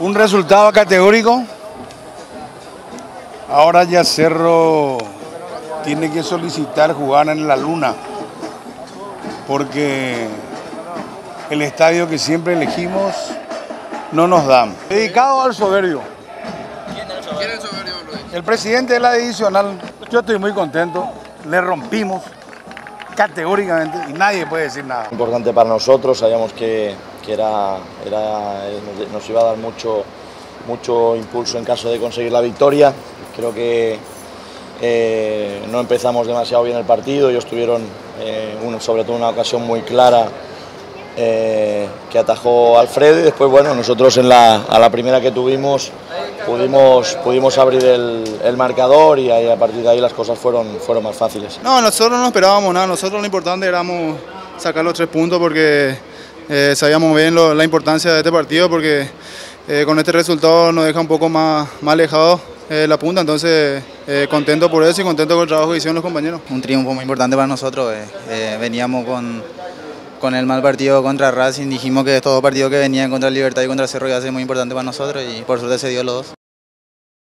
Un resultado categórico. Ahora ya Cerro tiene que solicitar jugar en la luna, porque el estadio que siempre elegimos no nos da. Dedicado al soberbio. ¿Quién es el soberbio, Luis? El presidente de la divisional, yo estoy muy contento, le rompimos categóricamente y nadie puede decir nada. Importante para nosotros, sabíamos que, que era, era, nos iba a dar mucho, mucho impulso en caso de conseguir la victoria. Creo que eh, no empezamos demasiado bien el partido, ellos tuvieron eh, sobre todo una ocasión muy clara eh, que atajó Alfredo y después bueno, nosotros en la, a la primera que tuvimos pudimos, pudimos abrir el, el marcador y ahí, a partir de ahí las cosas fueron, fueron más fáciles. No, nosotros no esperábamos nada, nosotros lo importante era sacar los tres puntos porque eh, sabíamos bien lo- la importancia de este partido porque eh, con este resultado nos deja un poco más, más alejado eh, la punta, entonces eh, contento por eso y contento con el trabajo que hicieron los compañeros. un triunfo muy importante para nosotros. eh. Eh, veníamos con, con el mal partido contra Racing, dijimos que estos dos partidos que venían contra Libertad y contra Cerro iba a muy importante para nosotros y por suerte se dio los dos.